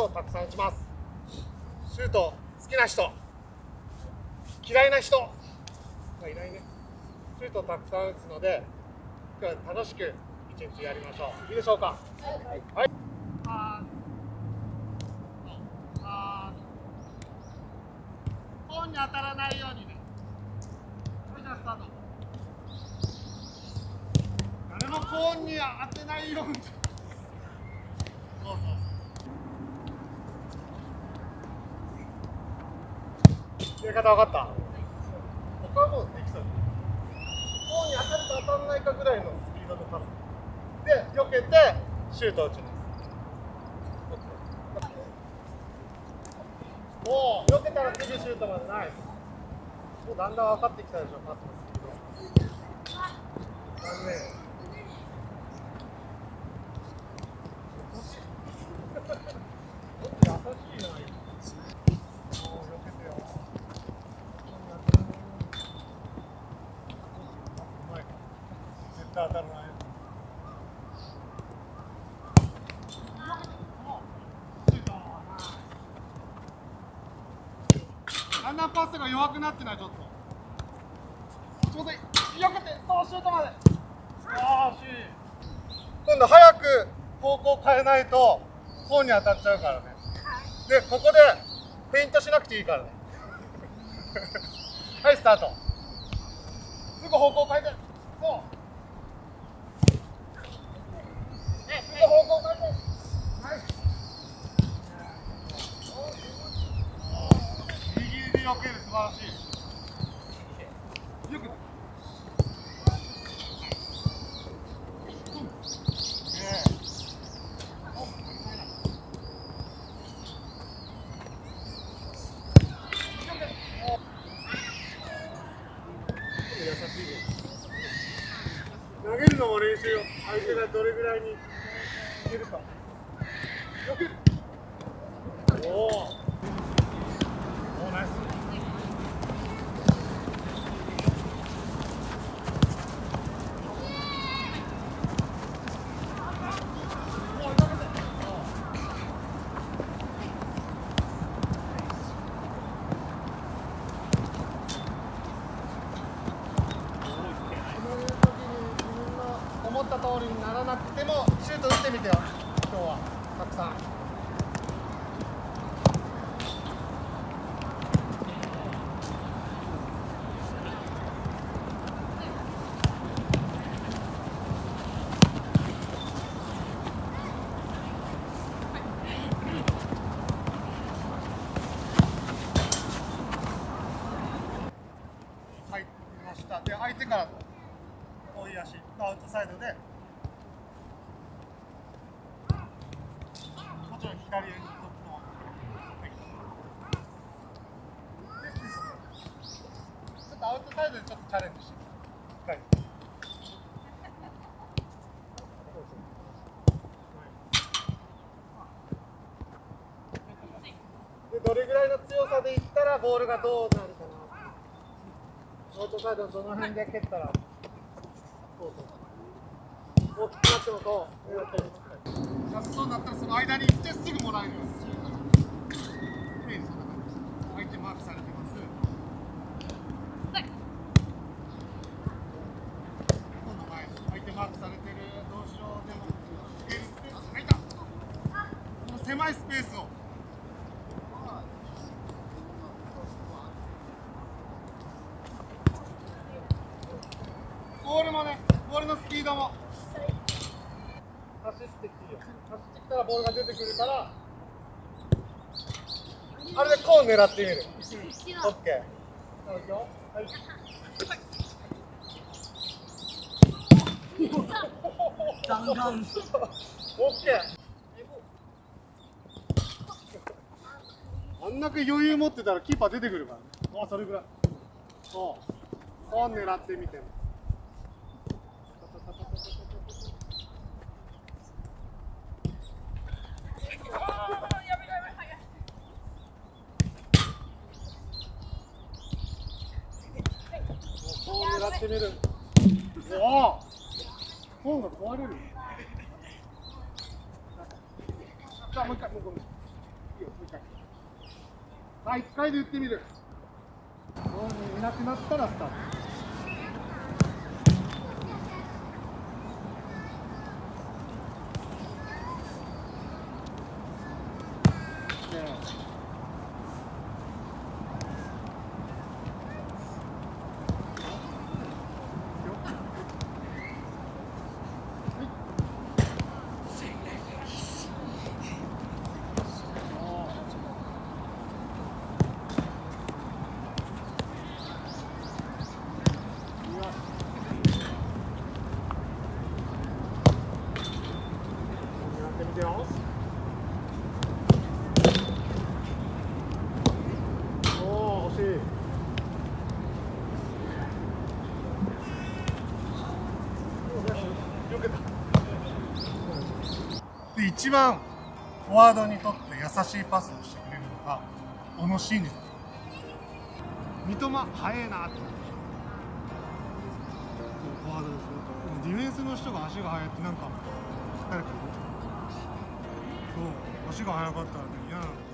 トをたくさん打ちます。シュート好きな人嫌いな人まあいないね。シュートをたくさん打つので今日は楽しく一日やりましょう。いいでしょうか？はい、はい。ああコーンに当たらないようにねそれじゃあスタート誰もコーンに当てないようにそうそうそうやり方分かった？他はもうできそうコーンに当たるか当たらないかぐらいのスピードのパスで避けてシュートを打ちますもう避けたらすぐシュートまでない。もうだんだん分かってきたでしょパスのスピード残念優しいな。もう避けてよ。うまい。絶対当たらない。だんだんパスが弱くなってないちょっと。ちょうどいい。避けて、そうシュートまで。ああ、しい。今度早く方向変えないと。コーンに当たっちゃうからね。で、ここでフェイントしなくていいからね。はい、スタート。すぐ方向変えて。そう。投げるのも練習よ相手がどれぐらいにおおおナイス思った通りにならなくてもシュート打ってみてよ。今日は。たくさん。はい。ました。で相手から追い足アウトサイドでもちろん左へにトップの、はい、ちょっとアウトサイドでちょっとチャレンジして。はい。でどれぐらいの強さでいったらボールがどうなるかな。アウトサイドのどの辺で蹴ったら。そうそう大きくなってもそう。やって安そうになったらその間に行ってすぐもらえるよイメージそんな感じです相手マークされてます今度前相手マークされてるどうしようでもスペース入ったこの狭いスペースをボールもね、ボールのスピードも。走ってきていいよ。走ってきたらボールが出てくるから、あれでコーン狙ってみる。オッケー。いくよ。はい。ガンガン。オッケー。あんだけ余裕持ってたらキーパー出てくるからね。あ、それぐらい。そう。コーン狙ってみても。コーン狙ってみる。おお。本が壊れる。さあもう一回もうごめん。さあ一回で打ってみるボールにいなくなったらスタートやってみてよおお惜しいよけたで一番フォワードにとって優しいパスをしてくれるのが小野伸二三笘速えなって。フォワードですねディフェンスの人が足が速いってなんか誰かいるそう？足が速かったらね嫌なの。